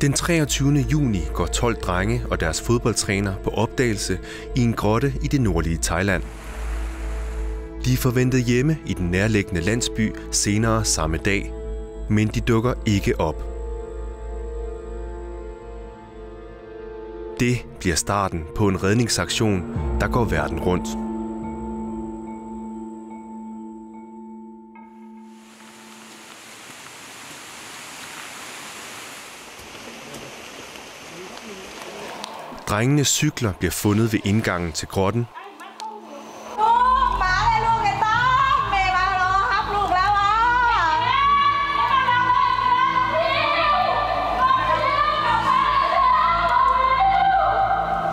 Den 23. juni går 12 drenge og deres fodboldtræner på opdagelse i en grotte i det nordlige Thailand. De er forventet hjemme i den nærliggende landsby senere samme dag, men de dukker ikke op. Det bliver starten på en redningsaktion, der går verden rundt. Drengenes cykler bliver fundet ved indgangen til grotten.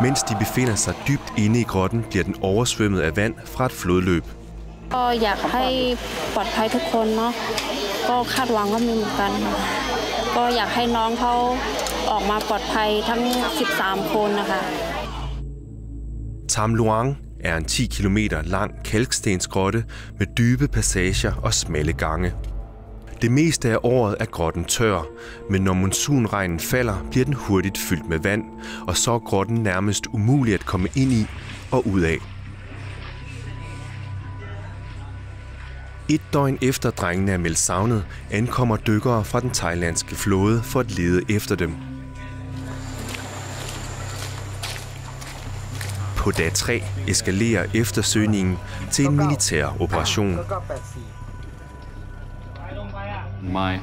Mens de befinder sig dybt inde i grotten, bliver den oversvømmet af vand fra et flodløb. Og jeg har bot pej til kunder, og krat vanger med mig. Og jeg har nogen, นเนาะก็คาดหวังก็มีเหมือนกันค่ะก็อยากให้น้องเขาออกมาปลอดภัยทั้ง 13 คนนะคะ Tam Luang er en 10 km lang kalkstensgrotte med dybe passager og smalle gange. Det meste af året er grotten tør, men når monsunregnen falder, bliver den hurtigt fyldt med vand, og så er grotten nærmest umulig at komme ind i og ud af. Et døgn efter drengene er meldt savnet, ankommer dykkere fra den thailandske flåde for at lede efter dem. På dag 3 eskalerer eftersøgningen til en militær operation. My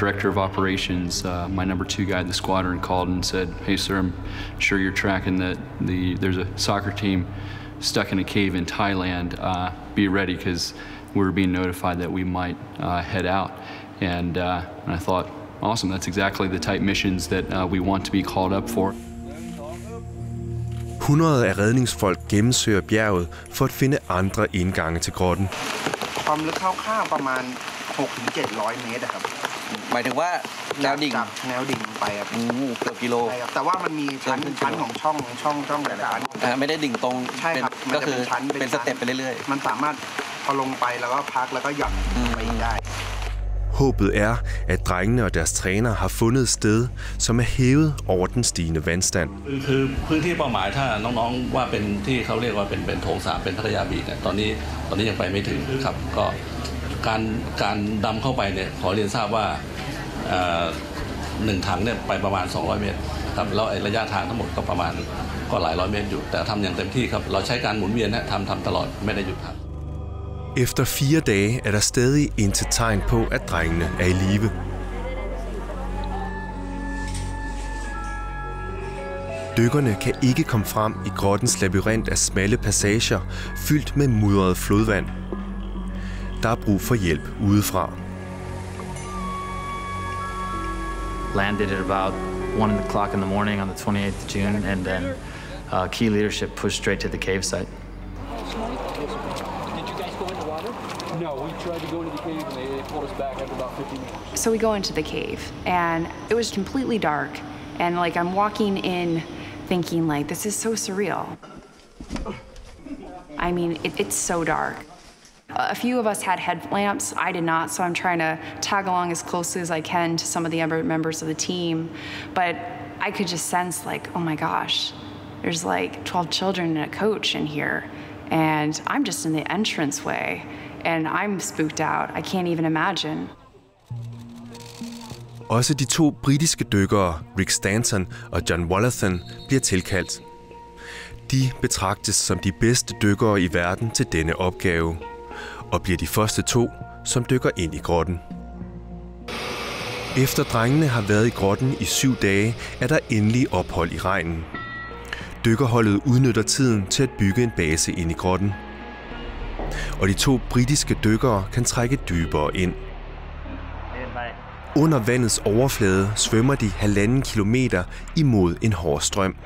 director of operations, uh, my number two guy in the squadron, called and said, "Hey, sir, I'm sure you're tracking that the there's a soccer team stuck in a cave in Thailand. Uh, be ready because we were being notified that we might uh, head out." And, uh, and I thought, awesome, that's exactly the type missions that uh, we want to be called up for. 100 af redningsfolk gennemsøger bjerget for at finde andre indgange til grotten. ความลึกคร่าวๆประมาณ 6-700 เมตรอะครับหมายถึงว่าแนวดิ่งจากแนวดิ่งลงไปครับโอ้โหเกือบกิโลใช่ครับแต่ว่ามันมีชั้นเกินครึ่งชั้นกิโลของช่องช่องช่องหลายๆชั้นอ่าไม่ได้ดิ่งตรงใช่ครับเป็นมันก็จะคือเป็นชั้นเป็นสเต็ปไปเรื่อยมันสามารถพอลงไปแล้วก็พักแล้วก็หย่อนไปอีกได้ Håbet er, at drengene og deres træner har fundet et sted, som er hævet over den stigende vandstand. คือพื้นที่เป้าหมายถ้าน้องๆว่าเป็นที่เขาเรียกว่าเป็นเป็นโถงสามเป็นพัทยาบีเนี่ยตอนนี้ตอนนี้ยังไปไม่ถึงครับก็การการดำเข้าไปเนี่ยขอเรียนทราบว่าหนึ่งถังเนี่ยไปประมาณ 200 เมตรครับแล้วระยะทางทั้งหมดก็ประมาณก็หลายร้อยเมตรอยู่ แต่ทำอย่างเต็มที่ครับเราใช้การหมุนเวียนนะทำทำตลอดไม่ได้หยุดทำ Efter fire dage er der stadig intet tegn på, at drengene er i live. Dykkerne kan ikke komme frem i grottens labyrint af smalle passager, fyldt med mudret flodvand. Der er brug for hjælp udefra. landed at about 1 o'clock in the morning on the 28th of June, and then uh, key leadership pushed straight to the cave site. Tried to go into the cave and they, they pulled us back after about 15 minutes. So we go into the cave, and it was completely dark. And like I'm walking in thinking, like, this is so surreal. I mean, it, it's so dark. A few of us had headlamps. I did not, so I'm trying to tag along as closely as I can to some of the other members of the team. But I could just sense, like, oh my gosh, there's like 12 children and a coach in here. And I'm just in the entranceway, and I'm spooked out. I can't even imagine. Også de to britiske dykkere, Rick Stanton og John Wollaston, bliver tilkaldt. De betragtes som de bedste dykkere i verden til denne opgave, og bliver de første to, som dykker ind i grotten. Efter drengene har været i grotten i syv dage, er der endelig ophold i regnen. Dykkerholdet udnytter tiden til at bygge en base ind i grotten. Og de to britiske dykkere kan trække dybere ind. Under vandets overflade svømmer de halvanden kilometer imod en hård strøm.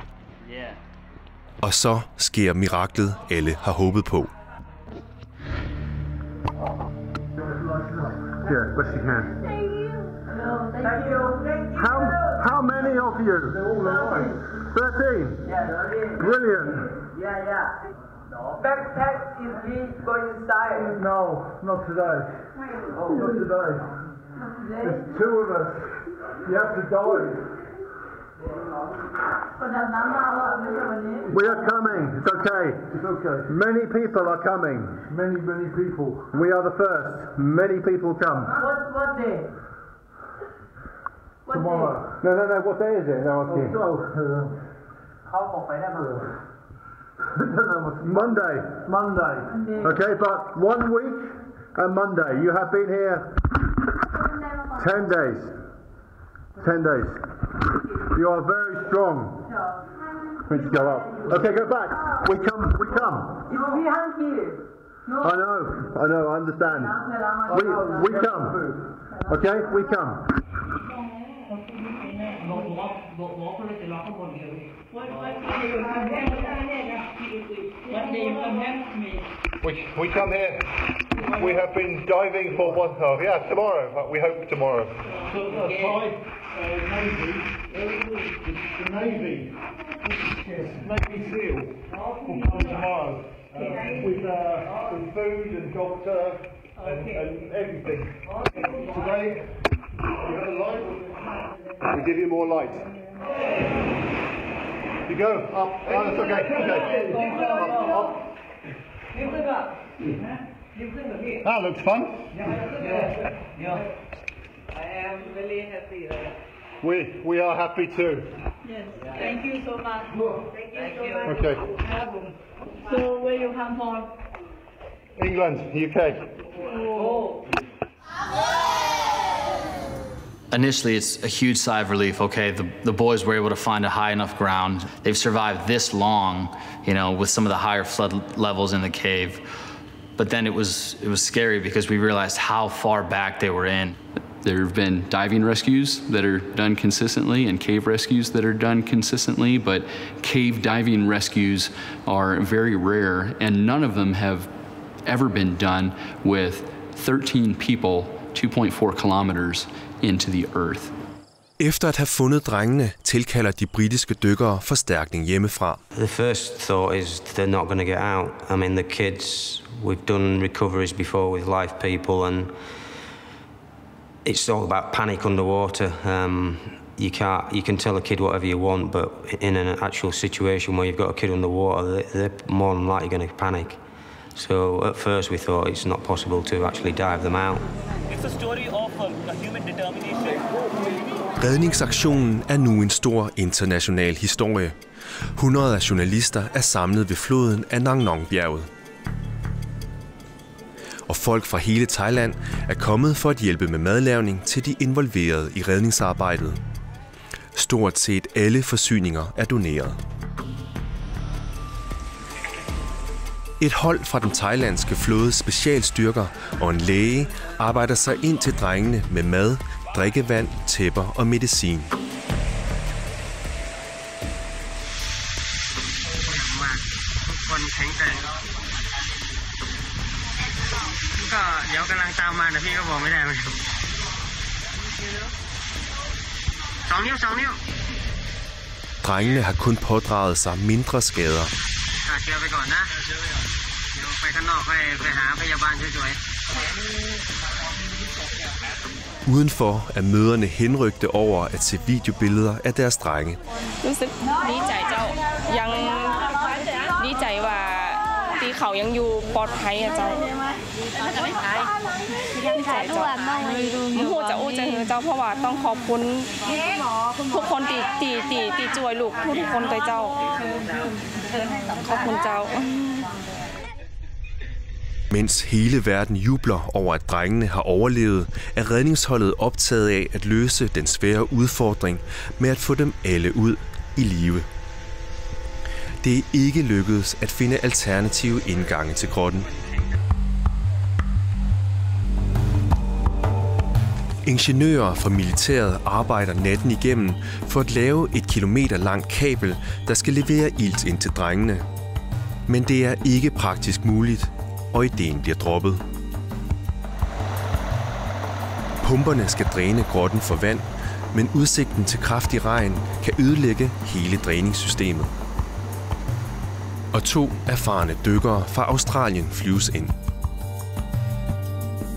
Og så sker miraklet, alle har håbet på. Yes, best you can. How, how many of you? 13? Brilliant. Yeah, yeah. Backpack is he go inside? No, not today. Not today. There's two of us. You have to dive. We are coming. It's okay. It's okay. Many people are coming. Many, many people. We are the first. Many people come. What, what day? Tomorrow. No, no, no. What day is it? No, asking. Oh, uh, เขาบอกไปได้ไหม Monday. Monday. Okay, but one week and Monday. You have been here ten days. Ten days. You are very strong. We need to go up. Okay, go back. We come. We come. It's behind here. I know. I know. I understand. We we come. Okay, we come. We, we come here. We have been diving for one half. Yeah, tomorrow. We hope tomorrow. the Navy. The Navy. Navy SEAL will come tomorrow uh, with, uh, with food and doctor and, and everything. Today, you have a light. We give you more light. You go oh, up. Oh, that's okay. Okay. Oh, oh, up, up. That looks fun. I am really happy. We we are happy too. Yes. Thank you so much. Thank you so much. Okay. So where you come from? England, UK. Oh. Initially, it's a huge sigh of relief. Okay, the, the boys were able to find a high enough ground. They've survived this long, you know, with some of the higher flood levels in the cave. But then it was it was scary because we realized how far back they were in. There have been diving rescues that are done consistently and cave rescues that are done consistently, but cave diving rescues are very rare, and none of them have ever been done with 13 people 2.4 kilometers into the earth. Efter at have fundet drengene, tilkalder de britiske dykkere forstærkning hjemmefra. The first thought is they're not going to get out. I mean, the kids, we've done recoveries before with live people, and it's all about panic underwater. Um, you can't, you can tell a kid whatever you want, but in an actual situation where you've got a kid underwater, they- they're more than likely going to panic. So at first we thought it's not possible to actually dive them out. It's a story Redningsaktionen er nu en stor international historie. Hundrede af journalister er samlet ved floden af Nang Nong-bjerget. Og folk fra hele Thailand er kommet for at hjælpe med madlavning til de involverede i redningsarbejdet. Stort set alle forsyninger er doneret. Et hold fra den thailandske flådes specialstyrker og en læge arbejder sig ind til drengene med mad, drikkevand, tæpper og medicin. Drengene har kun pådraget sig mindre skader. Jeg Udenfor er møderne henrygte over at se videobilleder af deres drenge. รู้สึกดีใจเจ้ายังดีใจว่าตีเขายังอยู่ปลอดภัยอะเจ้าดีใจเจ้าโอ้โหจะอู้จะเฮือเจ้าเพราะว่าต้องขอบคุณทุกคนตีตีตีตีช่วยลูกทุกคนเลยเจ้าขอบคุณเจ้า Mens hele verden jubler over, at drengene har overlevet, er redningsholdet optaget af at løse den svære udfordring med at få dem alle ud i live. Det er ikke lykkedes at finde alternative indgange til grotten. Ingeniører fra militæret arbejder natten igennem for at lave et kilometer langt kabel, der skal levere ilt ind til drengene. Men det er ikke praktisk muligt, og ideen bliver droppet. Pumperne skal dræne grotten for vand, men udsigten til kraftig regn kan ødelægge hele dræningssystemet. Og to erfarne dykkere fra Australien flyves ind.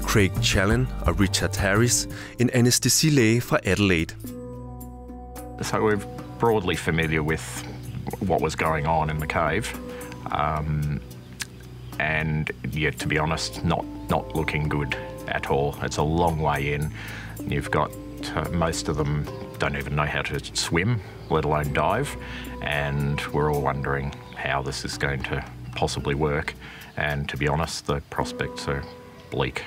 Craig Challen og Richard Harris, en anæstesilæge fra Adelaide. So we're broadly familiar with what was going on in the cave. Um, and yet, to be honest, not, not looking good at all. It's a long way in. You've got uh, most of them don't even know how to swim, let alone dive, and we're all wondering how this is going to possibly work. And to be honest, the prospects are bleak.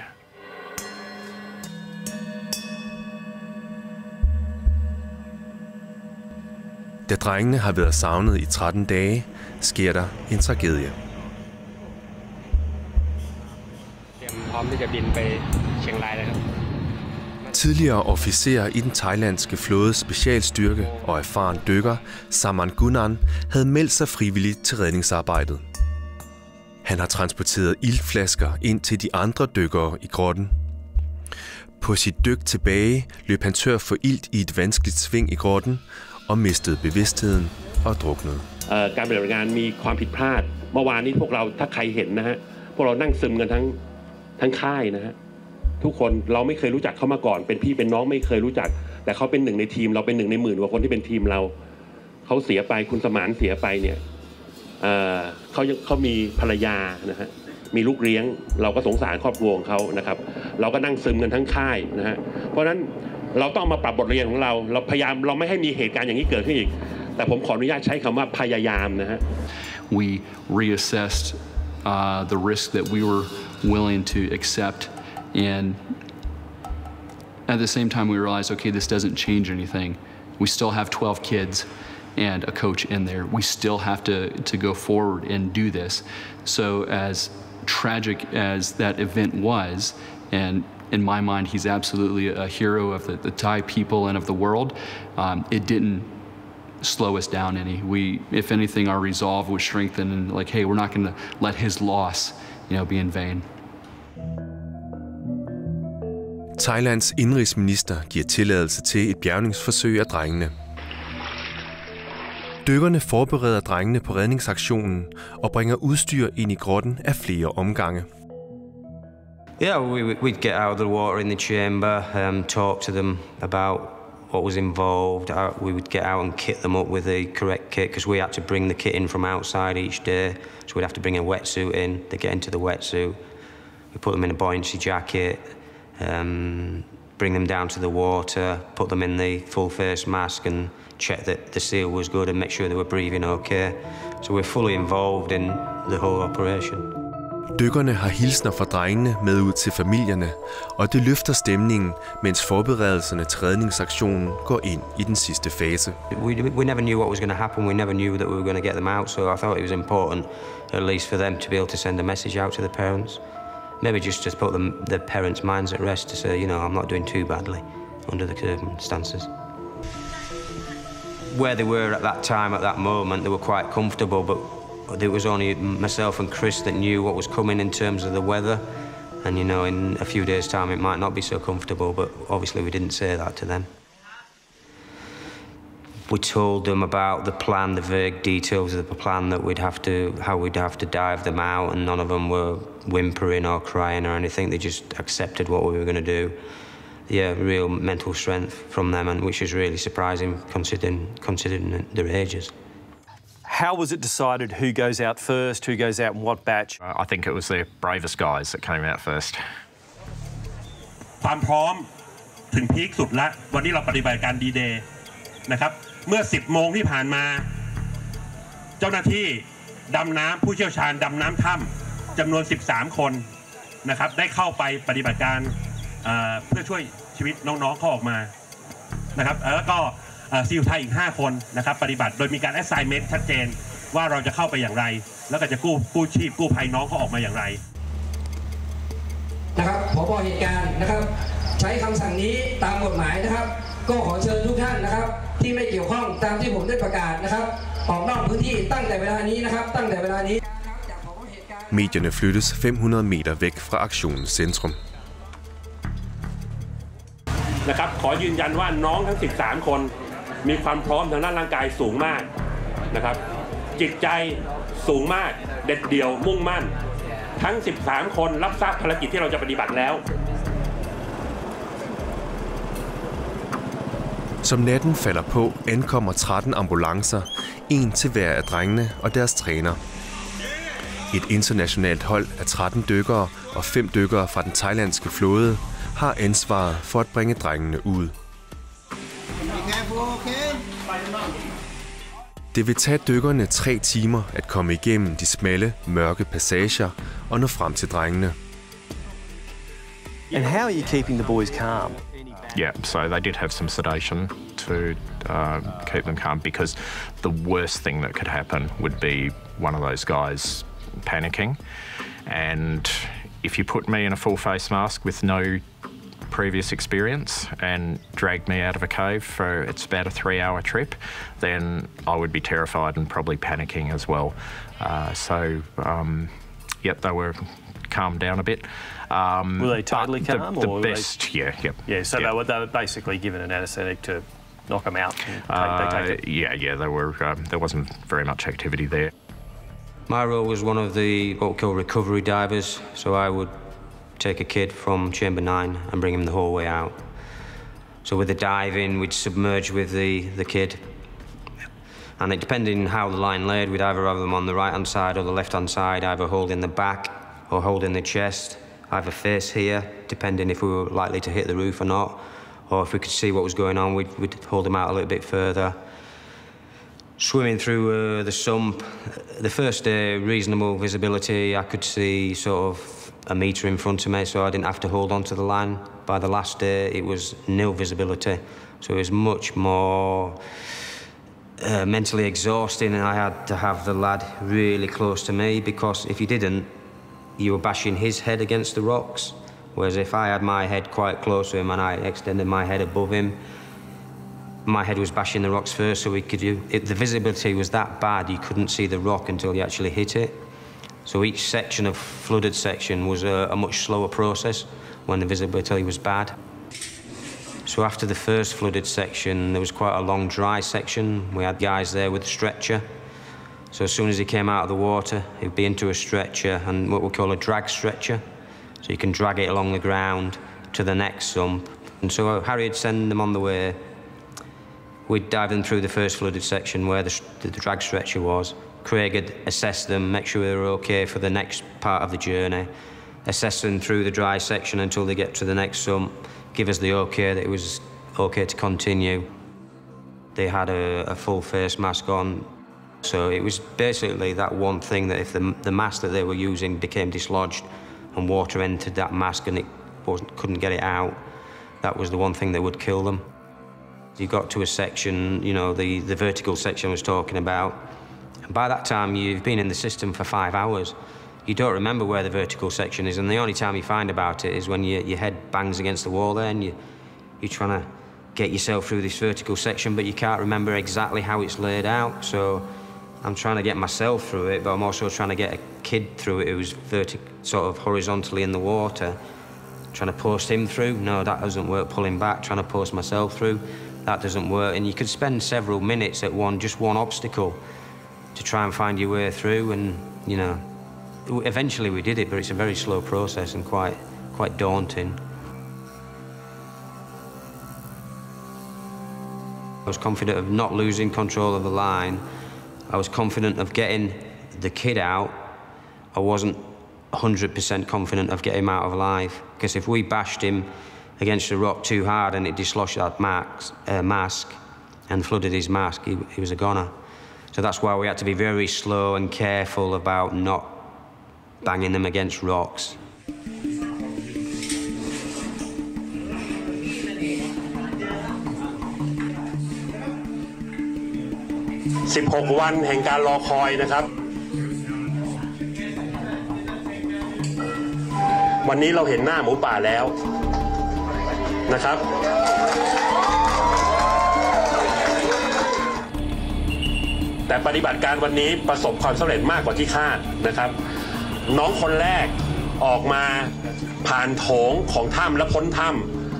Da drengene har været savnet i 13 dage, sker der en tragedie. มที่จะบินไปเชียงรายแล้วครับ Tidligere officer i den thailandske flådes specialstyrke og erfaren dykker, Saman Gunan, havde meldt sig frivilligt til redningsarbejdet. Han har transporteret iltflasker ind til de andre dykkere i grotten. På sit dyk tilbage løb han tør for ilt i et vanskeligt sving i grotten og mistede bevidstheden og druknede. เอ่อการปฏิบัติงานมีความผิดพลาด เมื่อวานนี้พวกเราถ้าใครเห็นนะฮะ พวกเรานั่งซึมกันทั้ง ทั้งค่ายนะฮะทุกคนเราไม่เคยรู้จักเขามาก่อน เป็นพี่เป็นน้องไม่เคยรู้จัก แต่เขาเป็นหนึ่งในทีม เราเป็นหนึ่งในหมื่นกว่าคนที่เป็นทีมเราเขาเสียไปคุณสมานเสียไปเนี่ยเเขาเขามีภรรยานะฮะมีลูกเลี้ยง เราก็สงสารครอบครัวของเขานะครับ เราก็นั่งซึมกันทั้งค่ายนะฮะเพราะฉะนั้นเราต้องมาปรับบทเรียนของเรา เราพยายามเราไม่ให้มีเหตุการณ์อย่างนี้เกิดขึ้นอีก แต่ผมขออนุญาตใช้คำว่าพยายามนะฮะ we reassessed uh, the risk that we were willing to accept. And at the same time, we realized okay, this doesn't change anything. We still have 12 kids and a coach in there. We still have to, to go forward and do this. So, as tragic as that event was, and in my mind, he's absolutely a hero of the, the Thai people and of the world, um, it didn't slow us down any. We, if anything, our resolve was strengthened and like, hey, we're not going to let his loss, you know, be in vain. Thailands indrigsminister giver tilladelse til et bjergningsforsøg af drengene. Dykkerne forbereder drengene på redningsaktionen og bringer udstyr ind i grotten af flere omgange. Yeah, we, we'd get out of the water in the chamber, um, talk to them about what was involved. Uh, we would get out and kit them up with the correct kit because we had to bring the kit in from outside each day. So we'd have to bring a wetsuit in. They get into the wetsuit. We put them in a buoyancy jacket, um, bring them down to the water, put them in the full face mask and check that the seal was good and make sure they were breathing okay. So we're fully involved in the whole operation. Dykkerne har hilsner fra drengene med ud til familierne, og det løfter stemningen, mens forberedelserne til redningsaktionen går ind i den sidste fase. We, we never knew what was going to happen. We never knew that we were going to get them out. So I thought it was important, at least for them, to be able to send a message out to the parents. Maybe just to put them, the parents' minds at rest to say, you know, I'm not doing too badly under the circumstances. Where they were at that time, at that moment, they were quite comfortable, but it was only myself and Chris that knew what was coming in terms of the weather. And, you know, in a few days' time, it might not be so comfortable, but obviously we didn't say that to them We told them about the plan, the vague details of the plan that we'd have to, how we'd have to dive them out, and none of them were whimpering or crying or anything. They just accepted what we were going to do. Yeah, real mental strength from them, and which is really surprising considering considering their ages. How was it decided who goes out first, who goes out in what batch? I think it was the bravest guys that came out first. ความพร้อมถึงพีคสุดละวันนี้เราปฏิบัติการดีเดย์นะครับ เมื่อ 10 โมงที่ผ่านมา เจ้าหน้าที่ดำน้ำผู้เชี่ยวชาญดำน้ำถ้ำจำนวน 13 คนนะครับ ได้เข้าไปปฏิบัติการเเพื่อช่วยชีวิตน้องๆเขาออกมานะครับแล้วก็ซีลไทยอีก 5 คนนะครับปฏิบัติโดยมีการ assignment ชัดเจนว่าเราจะเข้าไปอย่างไร แล้วก็จะกู้กู้ชีพกู้ภัยน้องเขาออกมาอย่างไรนะครับผบเหตุการณ์นะครับ ใช้คำสั่งนี้ตามกฎหมายนะครับ ก็ขอเชิญทุกท่านนะครับ ที่ไม่เกี่ยวข้องตามที่ผมได้ประกาศนะครับออกนอกพื้นที่ตั้งแต่เวลานี้นะครับ ตั้งแต่เวลานี้ Medierne flyttes 500 meter væk fra aktionens centrum. นะครับขอยืนยันว่าน้องทั้ง 13 คนมีความพร้อมทางด้านร่างกายสูงมากนะครับ จิตใจสูงมากเด็ดเดี่ยวมุ่งมั่น ทั้ง 13 คนรับทราบภารกิจที่เราจะปฏิบัติแล้ว Som natten falder på, ankommer 13 ambulancer, en til hver af drengene og deres træner. Et internationalt hold af 13 dykkere og fem dykkere fra den thailandske flåde har ansvaret for at bringe drengene ud. Det vil tage dykkerne tre timer at komme igennem de smalle, mørke passager og nå frem til drengene. And how are you keeping the boys calm? Yeah, so they did have some sedation to uh, keep them calm because the worst thing that could happen would be one of those guys panicking. And if you put me in a full face mask with no previous experience and dragged me out of a cave for it's about a three hour trip, then I would be terrified and probably panicking as well. Uh, so, um, yep, they were calmed down a bit. Um, Were they totally but the- calm, The, or were they- best, yeah, yep. Yeah, so yep. they, were, they were basically given an anaesthetic to knock them out. And take, they Uh, take it. yeah, yeah, there were. Um, there wasn't very much activity there. My role was one of the what we call recovery divers, so I would take a kid from chamber nine and bring him the whole way out. So with the diving, we'd submerge with the, the kid. And it depending how the line laid, we'd either have them on the right hand side or the left hand side, either holding the back or holding the chest, either face here, depending if we were likely to hit the roof or not, or if we could see what was going on, we'd, we'd hold them out a little bit further swimming through uh, the sump. The first day, reasonable visibility. I could see sort of a metre in front of me, so I didn't have to hold on to the line. By the last day, it was nil visibility, so it was much more uh, mentally exhausting, and I had to have the lad really close to me because if he didn't, you were bashing his head against the rocks. Whereas if I had my head quite close to him and I extended my head above him, my head was bashing the rocks first, so we could. It, the visibility was that bad you couldn't see the rock until you actually hit it. So each section of flooded section was a, a much slower process when the visibility was bad. So after the first flooded section, there was quite a long dry section. We had guys there with a stretcher. So as soon as he came out of the water, he'd be into a stretcher and what we call a drag stretcher. So you can drag it along the ground to the next sump. And so Harry would send them on the way We'd dive them through the first flooded section where the, the drag stretcher was. Craig had assessed them, make sure they were okay for the next part of the journey, assess them through the dry section until they get to the next sump, give us the okay that it was okay to continue. They had a, a full face mask on, so it was basically that one thing that if the, the mask that they were using became dislodged and water entered that mask and it couldn't get it out, that was the one thing that would kill them. You got to a section, you know, the, the vertical section I was talking about. And by that time, you've been in the system for five hours. You don't remember where the vertical section is, and the only time you find about it is when you, your head bangs against the wall there and you, you're trying to get yourself through this vertical section, but you can't remember exactly how it's laid out. So I'm trying to get myself through it, but I'm also trying to get a kid through it who's vertic- sort of horizontally in the water. Trying to post him through, no, that doesn't work. Pulling back, trying to post myself through, that doesn't work. And you could spend several minutes at one, just one obstacle, to try and find your way through. And you know, eventually we did it, but it's a very slow process and quite, quite daunting. I was confident of not losing control of the line. I was confident of getting the kid out. I wasn't 100% confident of getting him out alive. Because if we bashed him against a rock too hard and it dislodged that max, uh, mask and flooded his mask, he, he was a goner. So that's why we had to be very slow and careful about not banging them against rocks. 16 วันแห่งการรอคอยนะครับ วันนี้เราเห็นหน้าหมูป่าแล้วนะครับ แต่ปฏิบัติการวันนี้ประสบความสำเร็จมากกว่าที่คาดนะครับ น้องคนแรกออกมาผ่านโถงของถ้ำและพ้นถ้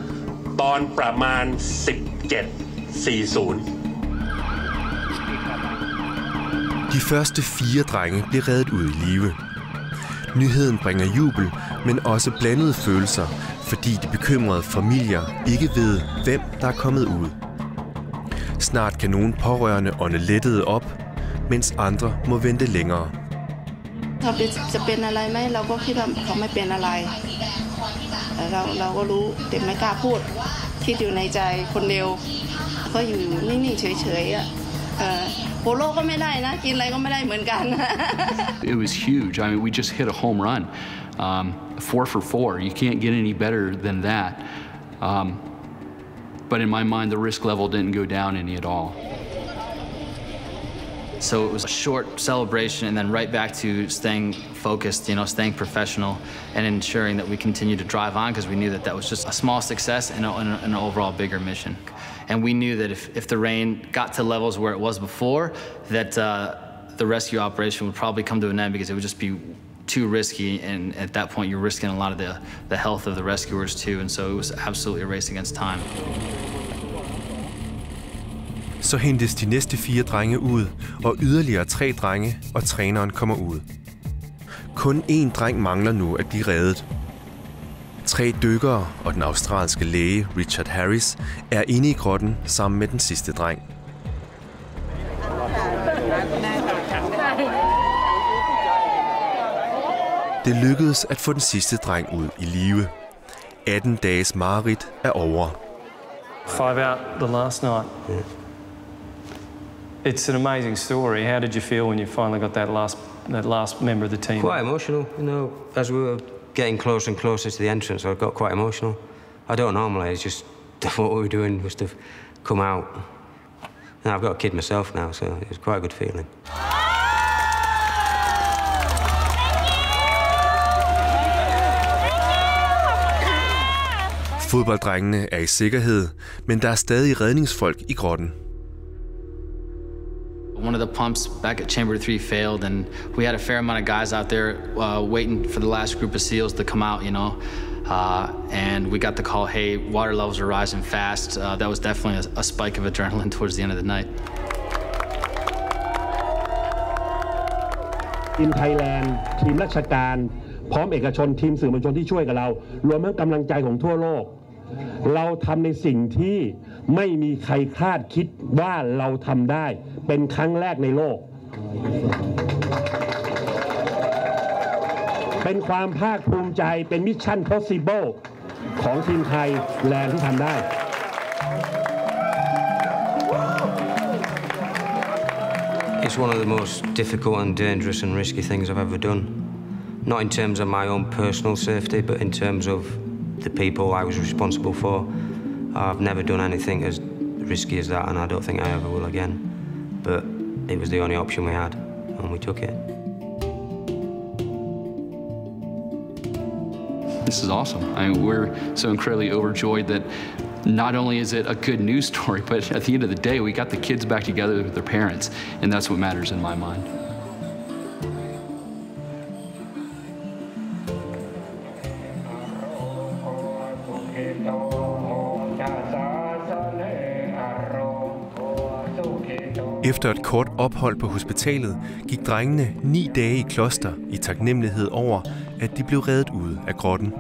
ำตอนประมาณ 17.40 De første fire drenge blev reddet ud i live. Nyheden bringer jubel, men også blandede følelser, fordi de bekymrede familier ikke ved, hvem der er kommet ud. Snart kan nogle pårørende ånde lettet op, mens andre må vente længere. ถ้าเป็นจะเป็นอะไรไหมเราก็คิดว่าเขาไม่เป็นอะไรแต่เราเราก็รู้แต่ไม่กล้าพูด คิดอยู่ในใจคนเดียวก็อยู่นิ่งๆเฉยๆอ่ะ it was huge. I mean, we just hit a home run. Um, four for four. You can't get any better than that. Um, but in my mind, the risk level didn't go down any at all. So it was a short celebration and then right back to staying focused, you know, staying professional and ensuring that we continue to drive on because we knew that that was just a small success and an overall bigger mission. And we knew that if, if the rain got to levels where it was before, that uh, the rescue operation would probably come to an end because it would just be too risky. And at that point, you're risking a lot of the, the health of the rescuers too. And so it was absolutely a race against time. Så hentes de næste fire drenge ud, og yderligere tre drenge, og træneren kommer ud. Kun én dreng mangler nu at blive reddet. Tre dykkere og den australske læge Richard Harris er inde i grotten sammen med den sidste dreng. Det lykkedes at få den sidste dreng ud i live. 18 dages mareridt er over. Five out the last night. It's an amazing story. How did you feel when you finally got that last that last member of the team? Quite emotional, you know. As we were getting closer and closer to the entrance, I got quite emotional. I don't normally. It's just what we were doing was to come out. And I've got a kid myself now, so it was quite a good feeling. Fodbolddrengene er i sikkerhed, men der er stadig redningsfolk i grotten. One of the pumps back at Chamber 3 failed, and we had a fair amount of guys out there uh, waiting for the last group of SEALs to come out, you know. Uh, and we got the call, hey, water levels are rising fast. Uh, that was definitely a, a spike of adrenaline towards the end of the night. in Thailand ทีมราชการ พร้อมเอกชนทีมสื่อมวลชนที่ช่วยกับเรา รวมทั้งกำลังใจของทั่วโลก เราทำในสิ่งที่ไม่มีใครคาดคิดว่าเราทำได้ เป็นครั้งแรกในโลก เป็นความภาคภูมิใจเป็นมิชชั่น possible ของทีมไทยแลนด์ที่ทำได้ It's one of the most difficult and dangerous and risky things I've ever done. Not in terms of my own personal safety, but in terms of the people I was responsible for. I've never done anything as risky as that, and I don't think I ever will again. But it was the only option we had, and we took it. This is awesome. I mean, we're so incredibly overjoyed that not only is it a good news story, but at the end of the day, we got the kids back together with their parents, and that's what matters in my mind. Efter et kort ophold på hospitalet gik drengene ni dage i kloster i taknemmelighed over, at de blev reddet ud af grotten.